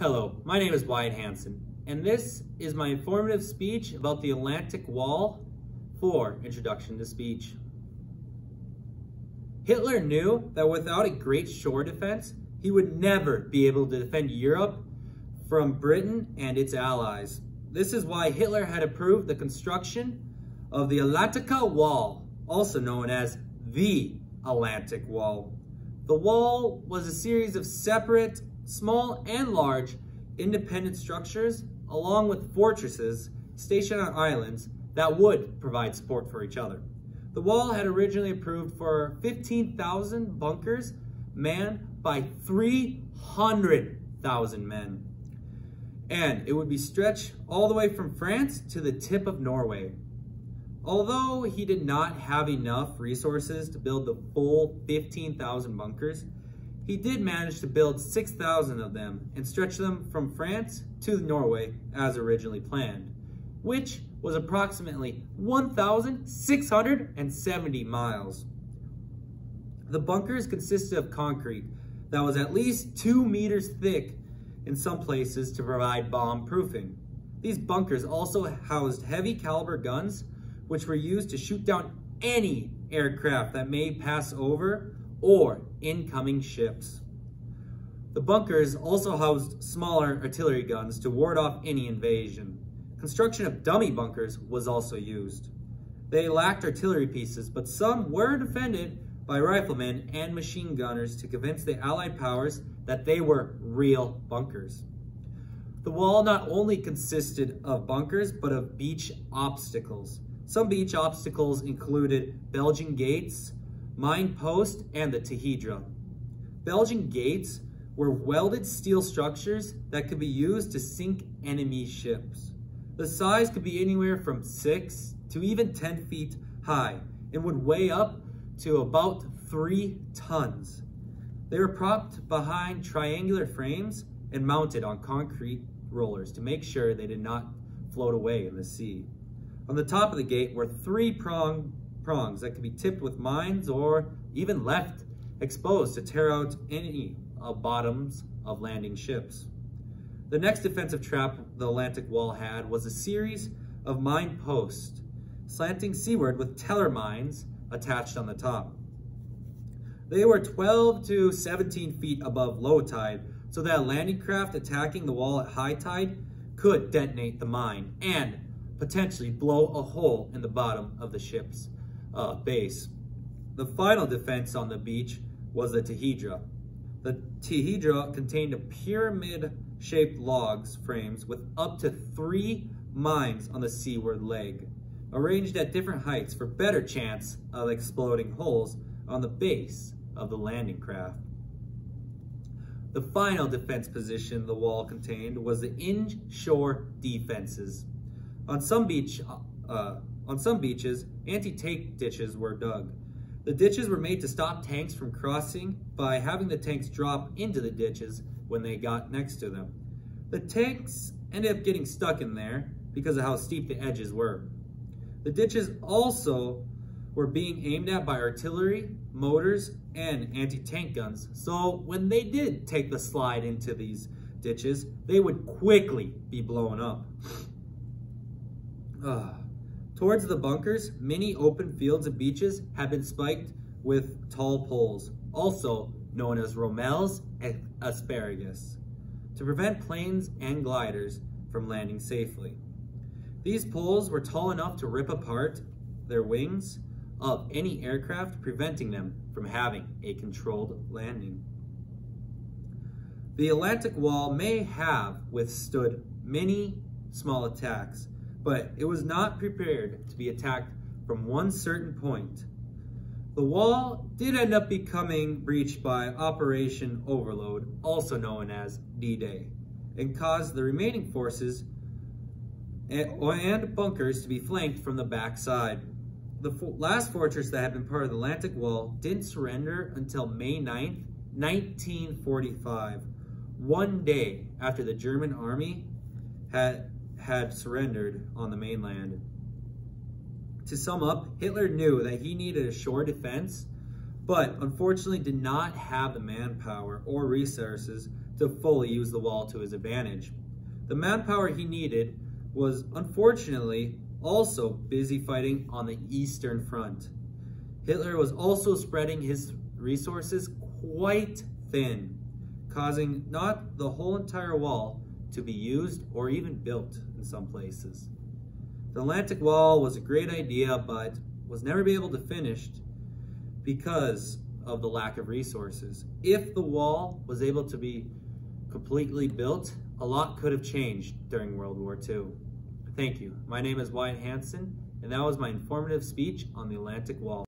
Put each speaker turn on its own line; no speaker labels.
Hello, my name is Wyatt Hanson, and this is my informative speech about the Atlantic Wall for Introduction to Speech. Hitler knew that without a great shore defense, he would never be able to defend Europe from Britain and its allies. This is why Hitler had approved the construction of the Atlantica Wall, also known as the Atlantic Wall. The wall was a series of separate, small and large, independent structures, along with fortresses stationed on islands that would provide support for each other. The wall had originally approved for 15,000 bunkers manned by 300,000 men. And it would be stretched all the way from France to the tip of Norway. Although he did not have enough resources to build the full 15,000 bunkers, he did manage to build 6,000 of them and stretch them from France to Norway as originally planned, which was approximately 1,670 miles. The bunkers consisted of concrete that was at least two meters thick in some places to provide bomb proofing. These bunkers also housed heavy caliber guns which were used to shoot down any aircraft that may pass over or incoming ships. The bunkers also housed smaller artillery guns to ward off any invasion. Construction of dummy bunkers was also used. They lacked artillery pieces, but some were defended by riflemen and machine gunners to convince the Allied powers that they were real bunkers. The wall not only consisted of bunkers, but of beach obstacles. Some beach obstacles included Belgian gates, mine post, and the tetrahedra. Belgian gates were welded steel structures that could be used to sink enemy ships. The size could be anywhere from 6 to even 10 feet high and would weigh up to about 3 tons. They were propped behind triangular frames and mounted on concrete rollers to make sure they did not float away in the sea. On the top of the gate were three prong, prongs that could be tipped with mines or even left exposed to tear out any of bottoms of landing ships. The next defensive trap the Atlantic Wall had was a series of mine posts slanting seaward with teller mines attached on the top. They were 12 to 17 feet above low tide so that a landing craft attacking the wall at high tide could detonate the mine and potentially blow a hole in the bottom of the ship's uh, base. The final defense on the beach was the tetrahedra. The tetrahedra contained a pyramid-shaped logs frames with up to three mines on the seaward leg, arranged at different heights for better chance of exploding holes on the base of the landing craft. The final defense position the wall contained was the inshore defenses. On some beach, uh, on some beaches, anti-tank ditches were dug. The ditches were made to stop tanks from crossing by having the tanks drop into the ditches when they got next to them. The tanks ended up getting stuck in there because of how steep the edges were. The ditches also were being aimed at by artillery, mortars, and anti-tank guns. So when they did take the slide into these ditches, they would quickly be blown up. Ah. Towards the bunkers, many open fields and beaches have been spiked with tall poles, also known as rommels and asparagus, to prevent planes and gliders from landing safely. These poles were tall enough to rip apart their wings of any aircraft, preventing them from having a controlled landing. The Atlantic Wall may have withstood many small attacks, but it was not prepared to be attacked from one certain point. The wall did end up becoming breached by Operation Overlord, also known as D-Day, and caused the remaining forces and bunkers to be flanked from the backside. The last fortress that had been part of the Atlantic Wall didn't surrender until May 9th, 1945, one day after the German army had had surrendered on the mainland. To sum up, Hitler knew that he needed a shore defense, but unfortunately did not have the manpower or resources to fully use the wall to his advantage. The manpower he needed was unfortunately also busy fighting on the Eastern Front. Hitler was also spreading his resources quite thin, causing not the whole entire wall to be used or even built in some places. The Atlantic Wall was a great idea, but was never able to finish because of the lack of resources. If the wall was able to be completely built, a lot could have changed during World War II. Thank you. My name is Wyatt Hanson, and that was my informative speech on the Atlantic Wall.